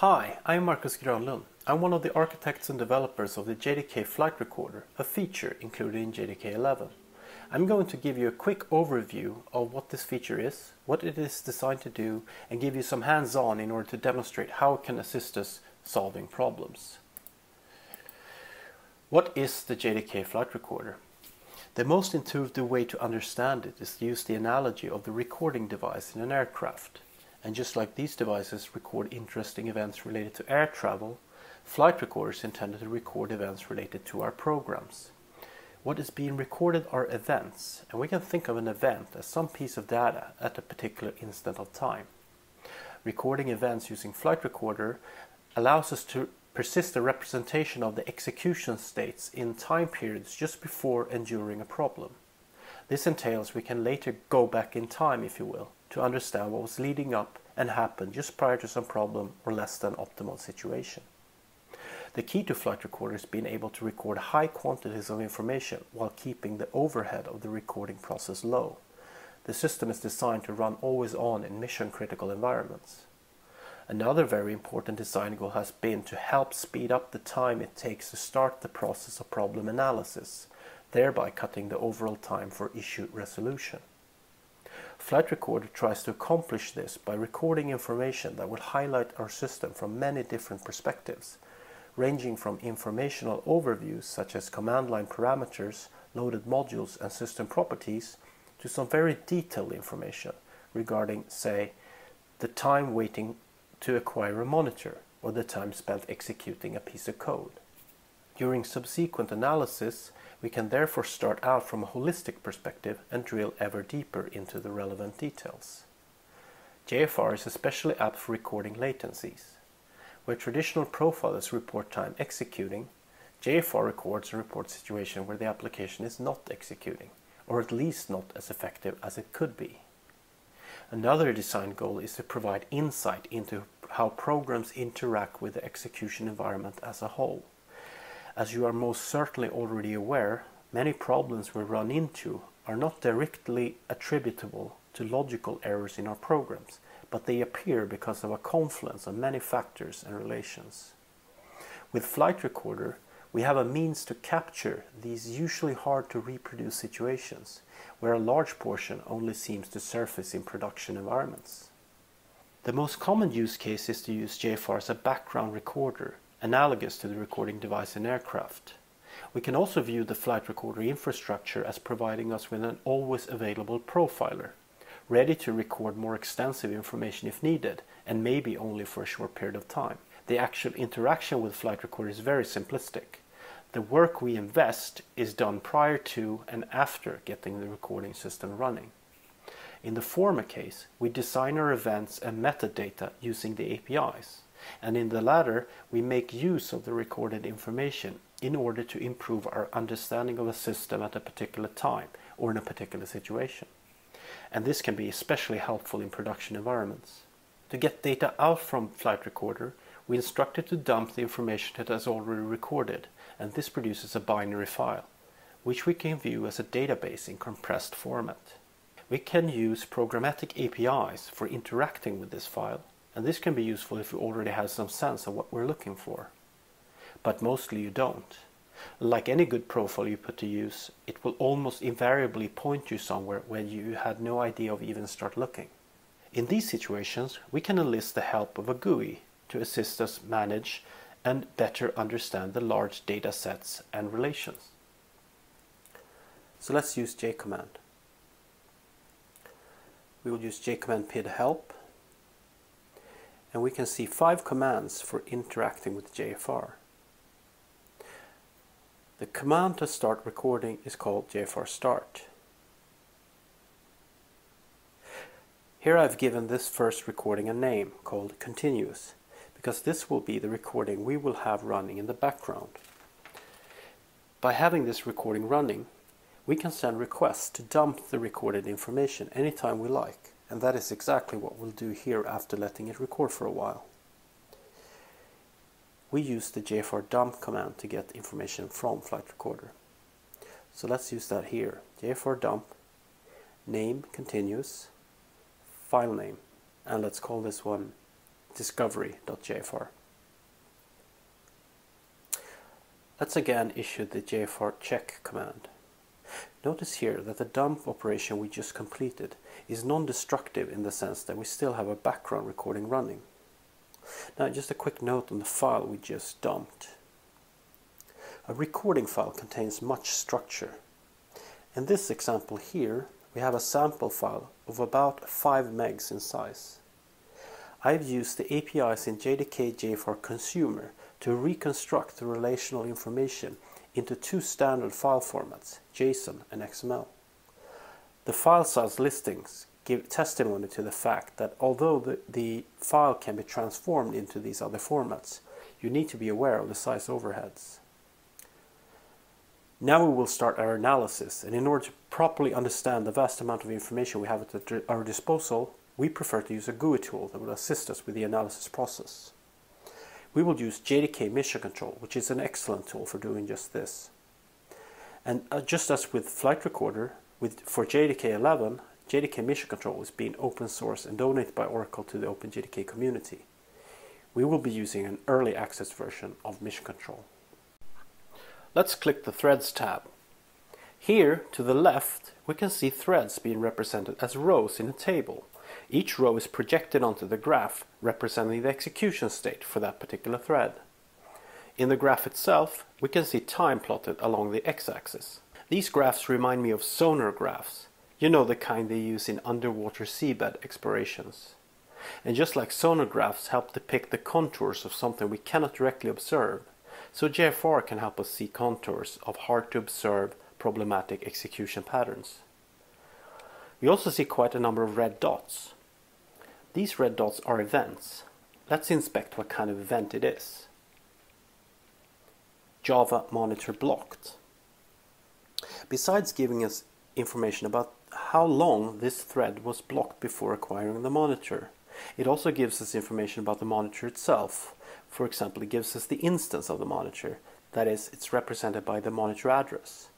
Hi, I'm Markus Grönlund. I'm one of the architects and developers of the JDK Flight Recorder, a feature included in JDK 11. I'm going to give you a quick overview of what this feature is, what it is designed to do, and give you some hands-on in order to demonstrate how it can assist us solving problems. What is the JDK Flight Recorder? The most intuitive way to understand it is to use the analogy of the recording device in an aircraft. And just like these devices record interesting events related to air travel, flight recorders intended to record events related to our programs. What is being recorded are events, and we can think of an event as some piece of data at a particular instant of time. Recording events using flight recorder allows us to persist a representation of the execution states in time periods just before and during a problem. This entails we can later go back in time, if you will, to understand what was leading up and happened just prior to some problem or less than optimal situation. The key to flight recorder is being able to record high quantities of information while keeping the overhead of the recording process low. The system is designed to run always on in mission critical environments. Another very important design goal has been to help speed up the time it takes to start the process of problem analysis, thereby cutting the overall time for issue resolution. Flight Recorder tries to accomplish this by recording information that will highlight our system from many different perspectives, ranging from informational overviews such as command line parameters, loaded modules and system properties, to some very detailed information regarding, say, the time waiting to acquire a monitor or the time spent executing a piece of code. During subsequent analysis, we can therefore start out from a holistic perspective and drill ever deeper into the relevant details. JFR is especially apt for recording latencies. Where traditional profilers report time executing, JFR records and reports situation where the application is not executing, or at least not as effective as it could be. Another design goal is to provide insight into how programs interact with the execution environment as a whole. As you are most certainly already aware, many problems we run into are not directly attributable to logical errors in our programs, but they appear because of a confluence of many factors and relations. With Flight Recorder, we have a means to capture these usually hard to reproduce situations, where a large portion only seems to surface in production environments. The most common use case is to use JFR as a background recorder analogous to the recording device in aircraft. We can also view the flight recorder infrastructure as providing us with an always available profiler, ready to record more extensive information if needed, and maybe only for a short period of time. The actual interaction with flight recorder is very simplistic. The work we invest is done prior to and after getting the recording system running. In the former case, we design our events and metadata using the APIs and in the latter we make use of the recorded information in order to improve our understanding of a system at a particular time or in a particular situation. And this can be especially helpful in production environments. To get data out from Flight Recorder, we instruct it to dump the information it has already recorded, and this produces a binary file, which we can view as a database in compressed format. We can use programmatic APIs for interacting with this file, and this can be useful if you already have some sense of what we're looking for. But mostly you don't. Like any good profile you put to use, it will almost invariably point you somewhere where you had no idea of even start looking. In these situations, we can enlist the help of a GUI to assist us manage and better understand the large data sets and relations. So let's use jcommand. We will use jcommand pid help and we can see five commands for interacting with JFR. The command to start recording is called JFR start. Here I've given this first recording a name called continuous because this will be the recording we will have running in the background. By having this recording running, we can send requests to dump the recorded information anytime we like. And that is exactly what we'll do here after letting it record for a while. We use the JFR dump command to get information from Flight Recorder. So let's use that here. JFR dump, name continuous, file name, and let's call this one discovery.jfr. Let's again issue the jfr check command. Notice here that the dump operation we just completed is non-destructive in the sense that we still have a background recording running. Now just a quick note on the file we just dumped. A recording file contains much structure. In this example here, we have a sample file of about 5 megs in size. I've used the APIs in JDK JFR Consumer to reconstruct the relational information into two standard file formats, JSON and XML. The file size listings give testimony to the fact that although the, the file can be transformed into these other formats, you need to be aware of the size overheads. Now we will start our analysis and in order to properly understand the vast amount of information we have at our disposal, we prefer to use a GUI tool that will assist us with the analysis process. We will use JDK Mission Control, which is an excellent tool for doing just this. And uh, just as with Flight Recorder, with, for JDK 11, JDK Mission Control is being open source and donated by Oracle to the OpenJDK community. We will be using an early access version of Mission Control. Let's click the Threads tab. Here, to the left, we can see threads being represented as rows in a table. Each row is projected onto the graph, representing the execution state for that particular thread. In the graph itself, we can see time plotted along the x-axis. These graphs remind me of sonar graphs. You know the kind they use in underwater seabed explorations. And just like sonar graphs help depict the contours of something we cannot directly observe, so JFR can help us see contours of hard to observe problematic execution patterns. We also see quite a number of red dots. These red dots are events. Let's inspect what kind of event it is. Java monitor blocked. Besides giving us information about how long this thread was blocked before acquiring the monitor, it also gives us information about the monitor itself, for example, it gives us the instance of the monitor, that is, it's represented by the monitor address.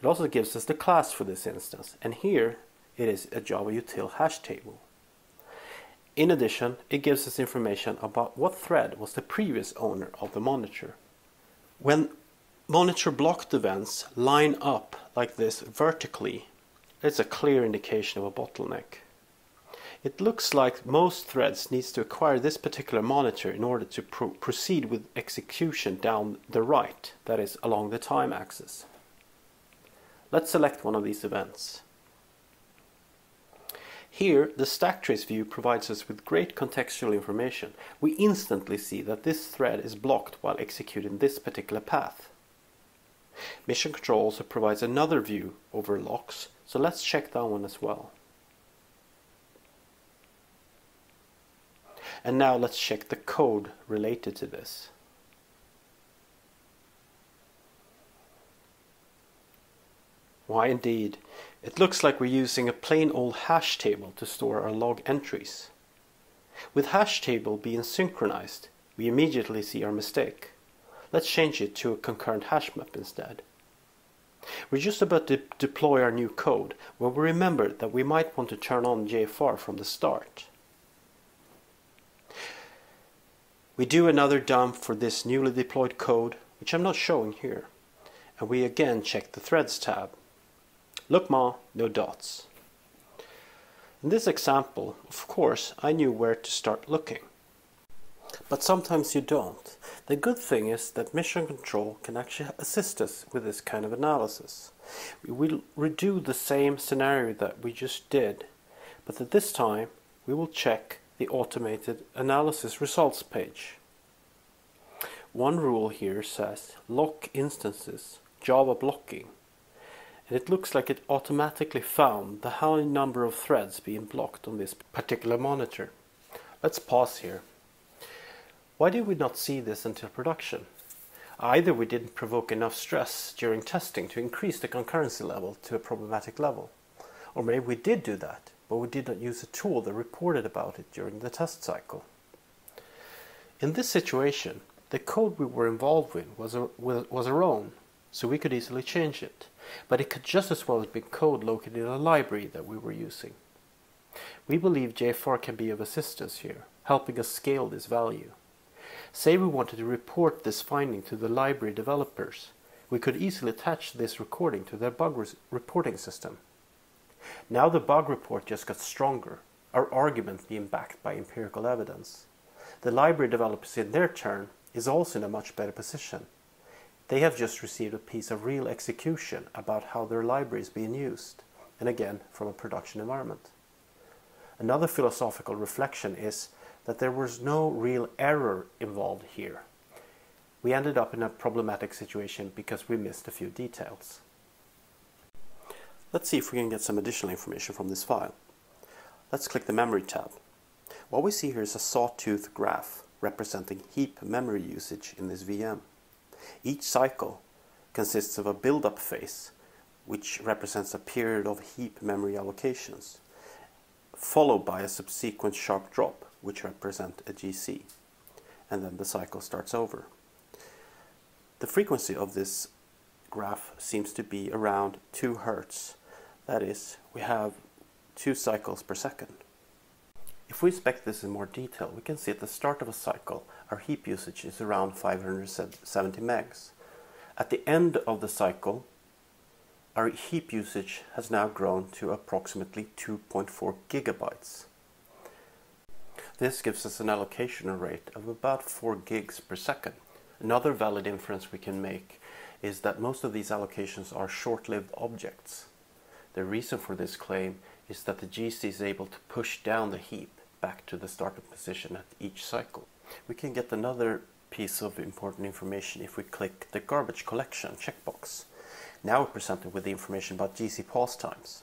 It also gives us the class for this instance, and here it is a Java util hash table. In addition, it gives us information about what thread was the previous owner of the monitor. When monitor blocked events line up like this vertically, it's a clear indication of a bottleneck. It looks like most threads needs to acquire this particular monitor in order to pro proceed with execution down the right, that is along the time axis. Let's select one of these events. Here, the stack trace view provides us with great contextual information. We instantly see that this thread is blocked while executing this particular path. Mission Control also provides another view over locks, so let's check that one as well. And now let's check the code related to this. Why indeed, it looks like we're using a plain old hash table to store our log entries. With hash table being synchronized, we immediately see our mistake. Let's change it to a concurrent hash map instead. We're just about to deploy our new code when we remember that we might want to turn on JFR from the start. We do another dump for this newly deployed code, which I'm not showing here. And we again check the Threads tab. Look ma, no dots. In this example, of course, I knew where to start looking. But sometimes you don't. The good thing is that Mission Control can actually assist us with this kind of analysis. We will redo the same scenario that we just did, but at this time we will check the automated analysis results page. One rule here says lock instances, Java blocking. And it looks like it automatically found the high number of threads being blocked on this particular monitor. Let's pause here. Why did we not see this until production? Either we didn't provoke enough stress during testing to increase the concurrency level to a problematic level, or maybe we did do that, but we did not use a tool that reported about it during the test cycle. In this situation, the code we were involved with was, was our own, so we could easily change it, but it could just as well have been code located in a library that we were using. We believe JFR can be of assistance here, helping us scale this value. Say we wanted to report this finding to the library developers. We could easily attach this recording to their bug reporting system. Now the bug report just got stronger, our argument being backed by empirical evidence. The library developers in their turn is also in a much better position. They have just received a piece of real execution about how their library is being used, and again from a production environment. Another philosophical reflection is that there was no real error involved here. We ended up in a problematic situation because we missed a few details. Let's see if we can get some additional information from this file. Let's click the Memory tab. What we see here is a sawtooth graph representing heap memory usage in this VM. Each cycle consists of a build-up phase, which represents a period of heap memory allocations, followed by a subsequent sharp drop, which represent a GC, and then the cycle starts over. The frequency of this graph seems to be around 2 Hertz. That is, we have 2 cycles per second. If we inspect this in more detail, we can see at the start of a cycle, our heap usage is around 570 megs. At the end of the cycle, our heap usage has now grown to approximately 2.4 gigabytes. This gives us an allocation rate of about 4 gigs per second. Another valid inference we can make is that most of these allocations are short-lived objects. The reason for this claim is that the GC is able to push down the heap back to the starting position at each cycle. We can get another piece of important information if we click the garbage collection checkbox. Now we're presented with the information about GC pause times.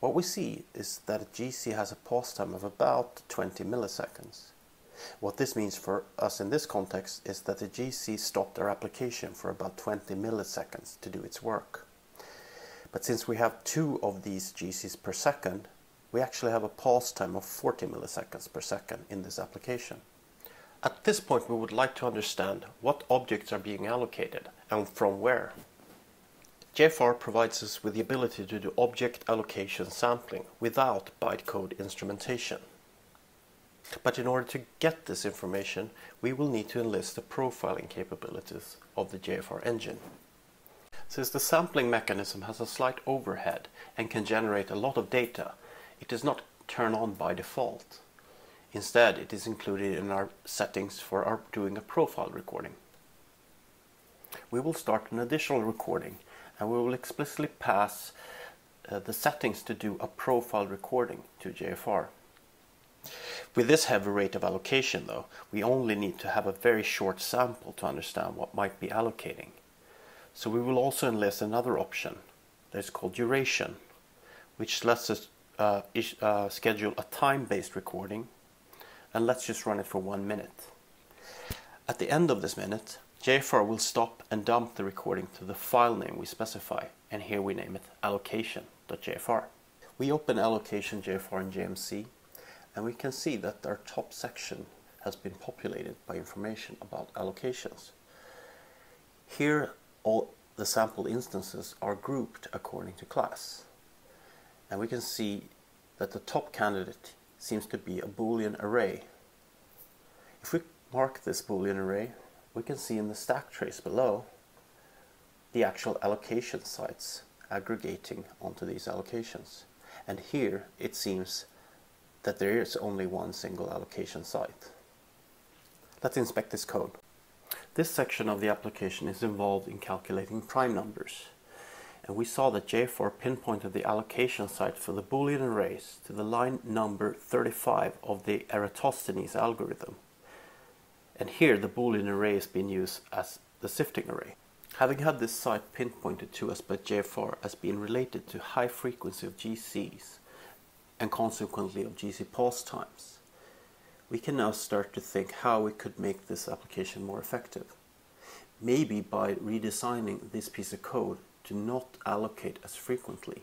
What we see is that a GC has a pause time of about 20 milliseconds. What this means for us in this context is that the GC stopped our application for about 20 milliseconds to do its work. But since we have two of these GCs per second, we actually have a pause time of 40 milliseconds per second in this application. At this point we would like to understand what objects are being allocated and from where. JFR provides us with the ability to do object allocation sampling without bytecode instrumentation. But in order to get this information, we will need to enlist the profiling capabilities of the JFR engine. Since the sampling mechanism has a slight overhead and can generate a lot of data, it does not turn on by default. Instead, it is included in our settings for our doing a profile recording. We will start an additional recording and we will explicitly pass uh, the settings to do a profile recording to JFR. With this heavy rate of allocation though, we only need to have a very short sample to understand what might be allocating. So we will also enlist another option that is called duration, which lets us uh, uh, schedule a time-based recording and let's just run it for one minute. At the end of this minute, JFR will stop and dump the recording to the file name we specify, and here we name it allocation.jfr. We open allocation JFR in JMC, and we can see that our top section has been populated by information about allocations. Here, all the sample instances are grouped according to class, and we can see that the top candidate seems to be a Boolean array. If we mark this Boolean array we can see in the stack trace below the actual allocation sites aggregating onto these allocations. And here it seems that there is only one single allocation site. Let's inspect this code. This section of the application is involved in calculating prime numbers. And we saw that JFR pinpointed the allocation site for the Boolean arrays to the line number 35 of the Eratosthenes algorithm and here the Boolean array is being used as the sifting array. Having had this site pinpointed to us by JFR as being related to high frequency of GCs and consequently of GC pause times, we can now start to think how we could make this application more effective. Maybe by redesigning this piece of code to not allocate as frequently.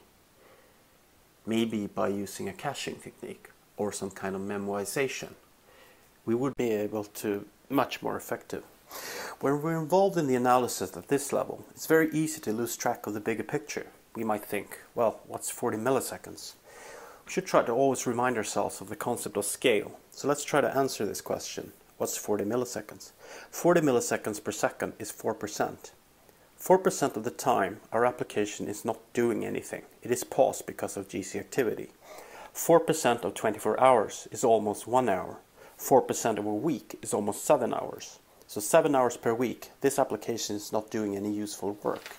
Maybe by using a caching technique or some kind of memoization. We would be able to much more effective. When we're involved in the analysis at this level, it's very easy to lose track of the bigger picture. We might think, well, what's 40 milliseconds? We should try to always remind ourselves of the concept of scale. So let's try to answer this question. What's 40 milliseconds? 40 milliseconds per second is 4%. 4% of the time our application is not doing anything. It is paused because of GC activity. 4% of 24 hours is almost 1 hour. 4% of a week is almost 7 hours. So 7 hours per week, this application is not doing any useful work.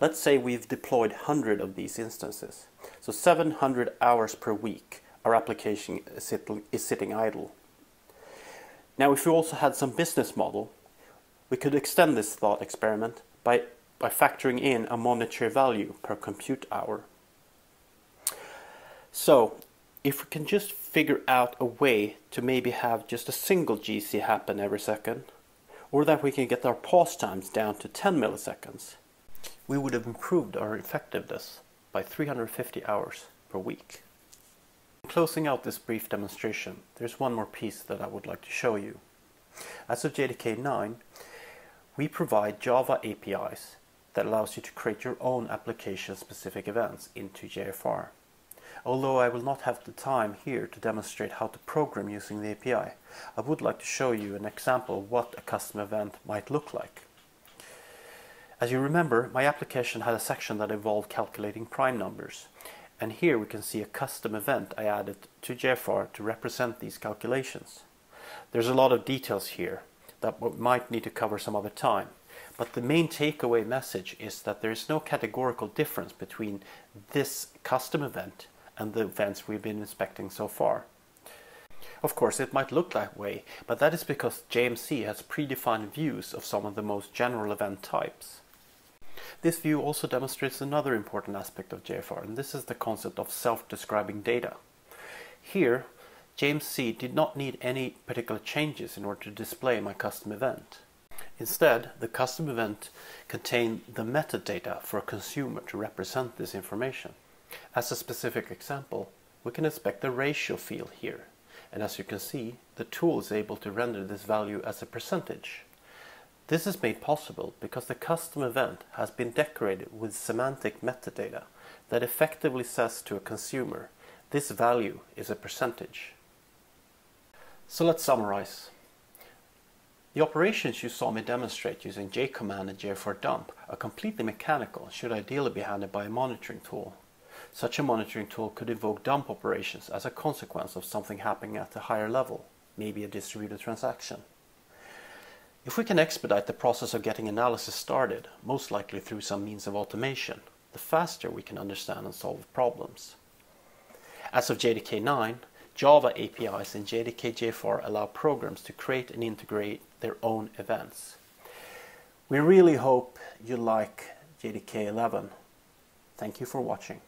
Let's say we've deployed 100 of these instances. So 700 hours per week, our application is sitting, idle. Now if we also had some business model, we could extend this thought experiment by, by factoring in a monetary value per compute hour. So if we can just figure out a way to maybe have just a single GC happen every second, or that we can get our pause times down to 10 milliseconds, we would have improved our effectiveness by 350 hours per week. Closing out this brief demonstration, there's one more piece that I would like to show you. As of JDK 9, we provide Java APIs that allows you to create your own application-specific events into JFR. Although I will not have the time here to demonstrate how to program using the API, I would like to show you an example of what a custom event might look like. As you remember, my application had a section that involved calculating prime numbers. And here we can see a custom event I added to JFR to represent these calculations. There's a lot of details here, that we might need to cover some other time. But the main takeaway message is that there is no categorical difference between this custom event and the events we've been inspecting so far. Of course, it might look that way, but that is because JMC has predefined views of some of the most general event types. This view also demonstrates another important aspect of JFR, and this is the concept of self-describing data. Here, JMC did not need any particular changes in order to display my custom event. Instead, the custom event contained the metadata for a consumer to represent this information. As a specific example, we can inspect the ratio field here. And as you can see, the tool is able to render this value as a percentage. This is made possible because the custom event has been decorated with semantic metadata that effectively says to a consumer, this value is a percentage. So let's summarize. The operations you saw me demonstrate using jcommand and JFR dump are completely mechanical and should ideally be handled by a monitoring tool. Such a monitoring tool could invoke dump operations as a consequence of something happening at a higher level, maybe a distributed transaction. If we can expedite the process of getting analysis started, most likely through some means of automation, the faster we can understand and solve problems. As of JDK 9, Java APIs and JDK JFR allow programs to create and integrate their own events. We really hope you like JDK 11. Thank you for watching.